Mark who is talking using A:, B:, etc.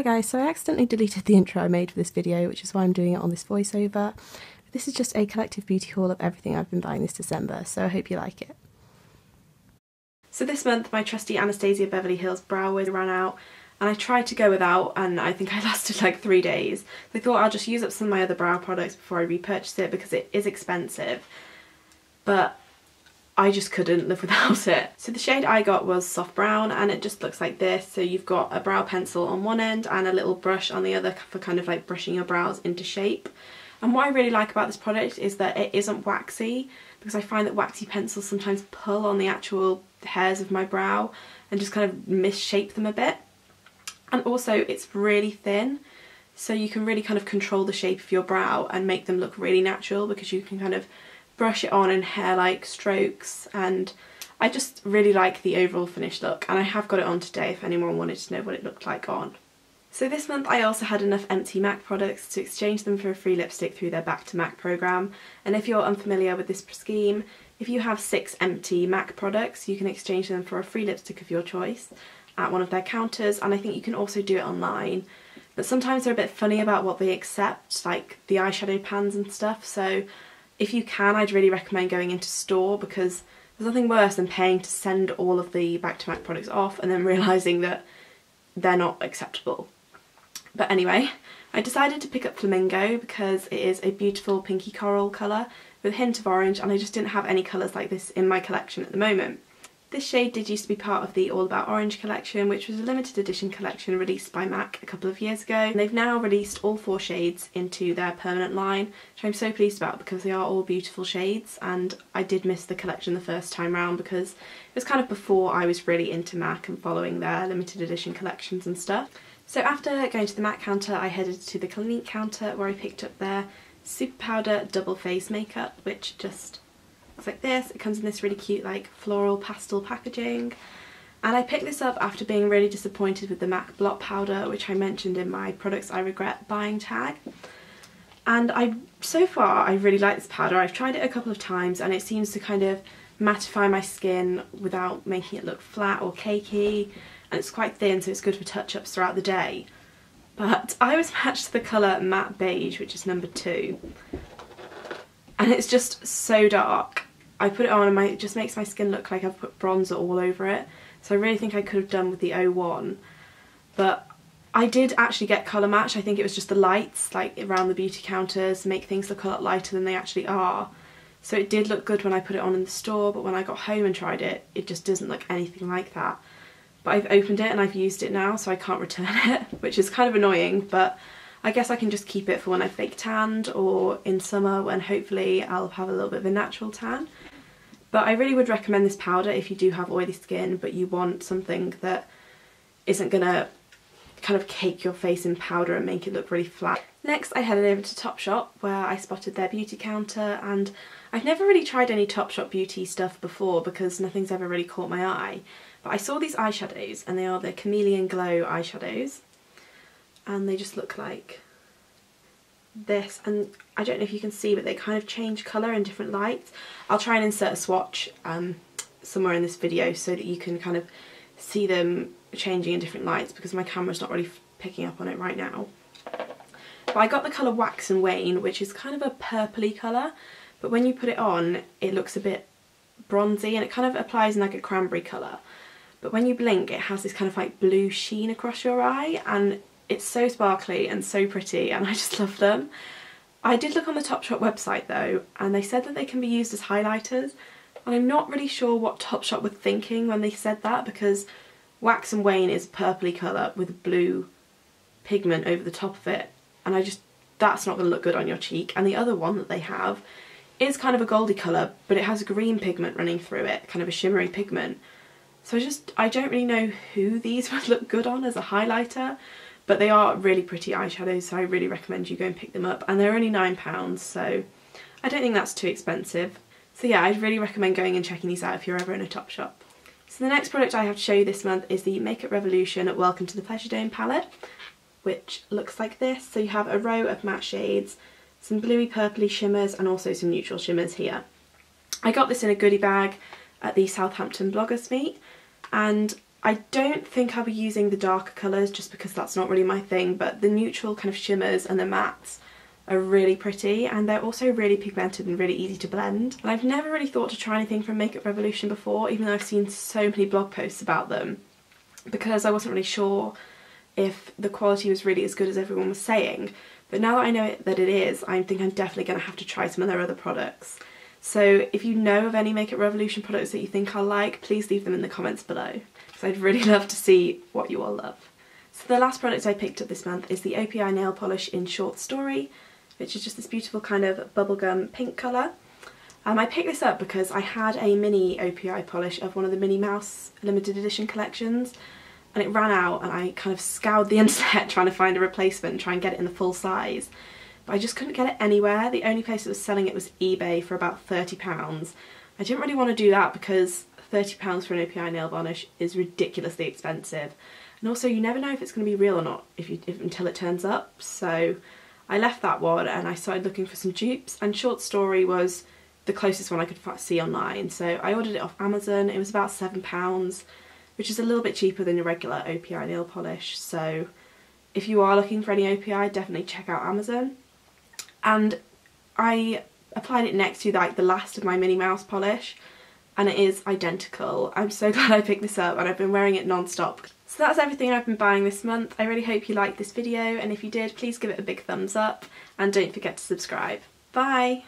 A: Hi guys, so I accidentally deleted the intro I made for this video, which is why I'm doing it on this voiceover. This is just a collective beauty haul of everything I've been buying this December, so I hope you like it. So this month my trusty Anastasia Beverly Hills Brow Wiz ran out and I tried to go without and I think I lasted like three days. I thought I'll just use up some of my other brow products before I repurchase it because it is expensive. But I just couldn't live without it. So the shade I got was soft brown and it just looks like this. So you've got a brow pencil on one end and a little brush on the other for kind of like brushing your brows into shape. And what I really like about this product is that it isn't waxy because I find that waxy pencils sometimes pull on the actual hairs of my brow and just kind of misshape them a bit. And also it's really thin so you can really kind of control the shape of your brow and make them look really natural because you can kind of brush it on in hair-like strokes and I just really like the overall finished look and I have got it on today if anyone wanted to know what it looked like on. So this month I also had enough empty MAC products to exchange them for a free lipstick through their Back to MAC programme and if you're unfamiliar with this scheme, if you have six empty MAC products you can exchange them for a free lipstick of your choice at one of their counters and I think you can also do it online but sometimes they're a bit funny about what they accept like the eyeshadow pans and stuff so if you can, I'd really recommend going into store because there's nothing worse than paying to send all of the Back to MAC products off and then realising that they're not acceptable. But anyway, I decided to pick up Flamingo because it is a beautiful pinky coral colour with a hint of orange and I just didn't have any colours like this in my collection at the moment. This shade did used to be part of the All About Orange collection, which was a limited edition collection released by MAC a couple of years ago. And they've now released all four shades into their permanent line, which I'm so pleased about because they are all beautiful shades and I did miss the collection the first time round because it was kind of before I was really into MAC and following their limited edition collections and stuff. So after going to the MAC counter, I headed to the Clinique counter where I picked up their Super Powder Double Face Makeup, which just like this. It comes in this really cute like floral pastel packaging. And I picked this up after being really disappointed with the MAC Blot Powder, which I mentioned in my products I regret buying tag. And I, so far, I really like this powder. I've tried it a couple of times and it seems to kind of mattify my skin without making it look flat or cakey. And it's quite thin, so it's good for touch-ups throughout the day. But I was matched to the colour Matte Beige, which is number two. And it's just so dark. I put it on and my, it just makes my skin look like I've put bronzer all over it. So I really think I could have done with the 01. But I did actually get colour match. I think it was just the lights like around the beauty counters make things look a lot lighter than they actually are. So it did look good when I put it on in the store, but when I got home and tried it, it just doesn't look anything like that. But I've opened it and I've used it now, so I can't return it, which is kind of annoying, but I guess I can just keep it for when I fake tanned or in summer when hopefully I'll have a little bit of a natural tan. But I really would recommend this powder if you do have oily skin but you want something that isn't going to kind of cake your face in powder and make it look really flat. Next I headed over to Topshop where I spotted their beauty counter and I've never really tried any Topshop beauty stuff before because nothing's ever really caught my eye. But I saw these eyeshadows and they are the Chameleon Glow eyeshadows and they just look like this and I don't know if you can see but they kind of change colour in different lights. I'll try and insert a swatch um, somewhere in this video so that you can kind of see them changing in different lights because my camera's not really picking up on it right now. But I got the colour Wax and Wane which is kind of a purpley colour but when you put it on it looks a bit bronzy and it kind of applies in like a cranberry colour but when you blink it has this kind of like blue sheen across your eye and it's so sparkly and so pretty and I just love them. I did look on the Topshop website though and they said that they can be used as highlighters and I'm not really sure what Topshop were thinking when they said that because Wax and Wane is purpley colour with blue pigment over the top of it and I just that's not going to look good on your cheek and the other one that they have is kind of a goldy colour but it has a green pigment running through it, kind of a shimmery pigment. So I just, I don't really know who these would look good on as a highlighter but they are really pretty eyeshadows, so I really recommend you go and pick them up. And they're only £9, so I don't think that's too expensive. So yeah, I'd really recommend going and checking these out if you're ever in a Topshop. So the next product I have to show you this month is the Makeup Revolution Welcome to the Pleasure Dome palette, which looks like this. So you have a row of matte shades, some bluey purpley shimmers and also some neutral shimmers here. I got this in a goodie bag at the Southampton Bloggers Meet and I don't think I'll be using the darker colours just because that's not really my thing, but the neutral kind of shimmers and the mattes are really pretty and they're also really pigmented and really easy to blend. And I've never really thought to try anything from Makeup Revolution before, even though I've seen so many blog posts about them, because I wasn't really sure if the quality was really as good as everyone was saying. But now that I know it, that it is, I think I'm definitely going to have to try some of their other products. So if you know of any Make Makeup Revolution products that you think I'll like, please leave them in the comments below. Because I'd really love to see what you all love. So the last product I picked up this month is the OPI nail polish in Short Story, which is just this beautiful kind of bubblegum pink colour. Um, I picked this up because I had a mini OPI polish of one of the Minnie Mouse limited edition collections and it ran out and I kind of scoured the internet trying to find a replacement and try and get it in the full size but I just couldn't get it anywhere. The only place that was selling it was eBay for about £30. I didn't really want to do that because £30 for an OPI nail varnish is ridiculously expensive and also you never know if it's going to be real or not if you if, until it turns up so I left that one and I started looking for some dupes and Short Story was the closest one I could see online so I ordered it off Amazon. It was about £7 which is a little bit cheaper than your regular OPI nail polish. So if you are looking for any OPI, definitely check out Amazon. And I applied it next to like the last of my Minnie Mouse polish and it is identical. I'm so glad I picked this up and I've been wearing it non-stop. So that's everything I've been buying this month. I really hope you liked this video and if you did, please give it a big thumbs up and don't forget to subscribe. Bye!